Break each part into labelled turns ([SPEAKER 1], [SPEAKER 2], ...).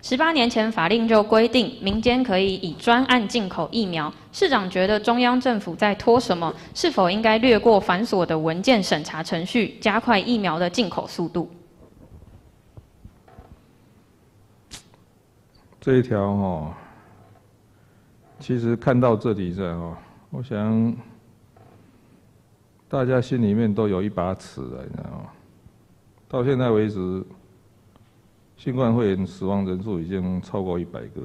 [SPEAKER 1] 十八年前法令就规定，民间可以以专案进口疫苗。市长觉得中央政府在拖什么？是否应该略过繁琐的文件审查程序，加快疫苗的进口速度？
[SPEAKER 2] 这一条哈，其实看到这里在哈，我想大家心里面都有一把尺了，你知道吗？到现在为止。新冠肺炎死亡人数已经超过一百个，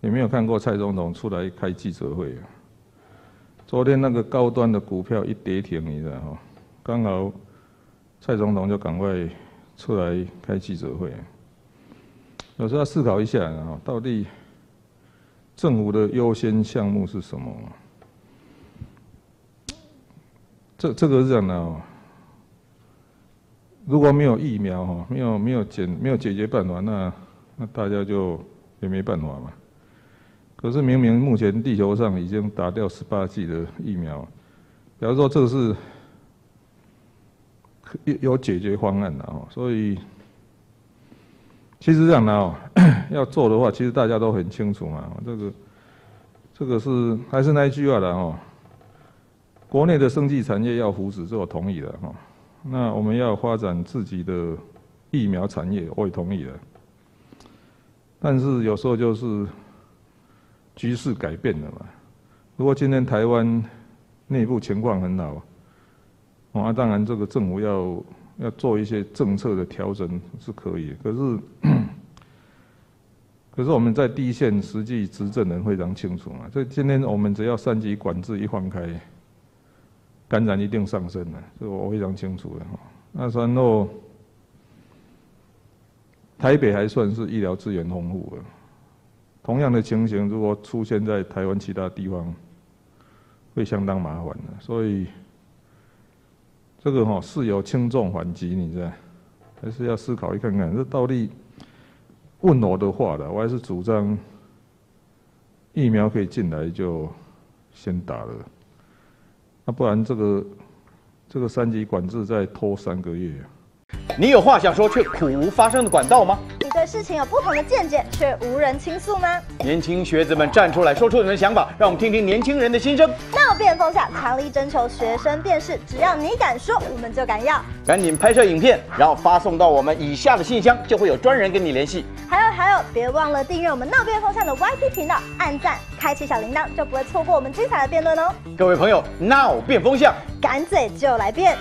[SPEAKER 2] 也没有看过蔡总统出来开记者会。昨天那个高端的股票一跌停，你知道哈？刚好蔡总统就赶快出来开记者会。有时候要思考一下啊，到底政府的优先项目是什么？这这个是这样的哦。如果没有疫苗哈，没有没有解没有解决办法，那那大家就也没办法嘛。可是明明目前地球上已经打掉十八剂的疫苗，比方说这个是有有解决方案的哦，所以其实这样的哦，要做的话，其实大家都很清楚嘛。这个这个是还是那一句话的哦，国内的生技产业要扶持，这我同意的哈。那我们要发展自己的疫苗产业，我也同意的。但是有时候就是局势改变了嘛。如果今天台湾内部情况很好，啊，当然这个政府要要做一些政策的调整是可以。可是，可是我们在第一线实际执政人非常清楚嘛。所以今天我们只要三级管制一放开。感染一定上升了，这我非常清楚的哈。那然后台北还算是医疗资源丰富的，同样的情形如果出现在台湾其他地方，会相当麻烦的。所以这个哈是有轻重缓急，你知道，还是要思考一看看。这到底问我的话的，我还是主张疫苗可以进来就先打了。那不然这个这个三级管制再拖三个月呀。
[SPEAKER 3] 你有话想说却苦无发声的管道吗？
[SPEAKER 4] 你对事情有不同的见解却无人倾诉吗？
[SPEAKER 3] 年轻学子们站出来说出你们的想法，让我们听听年轻人的心声。
[SPEAKER 4] 闹变风向，强力征求学生辨识，只要你敢说，我们就敢要。
[SPEAKER 3] 赶紧拍摄影片，然后发送到我们以下的信箱，就会有专人跟你联系。
[SPEAKER 4] 还有还有，别忘了订阅我们闹变风向的 YT 频道，按赞，开启小铃铛，就不会错过我们精彩的辩论哦。
[SPEAKER 3] 各位朋友，闹变风向，
[SPEAKER 4] 敢嘴就来辩。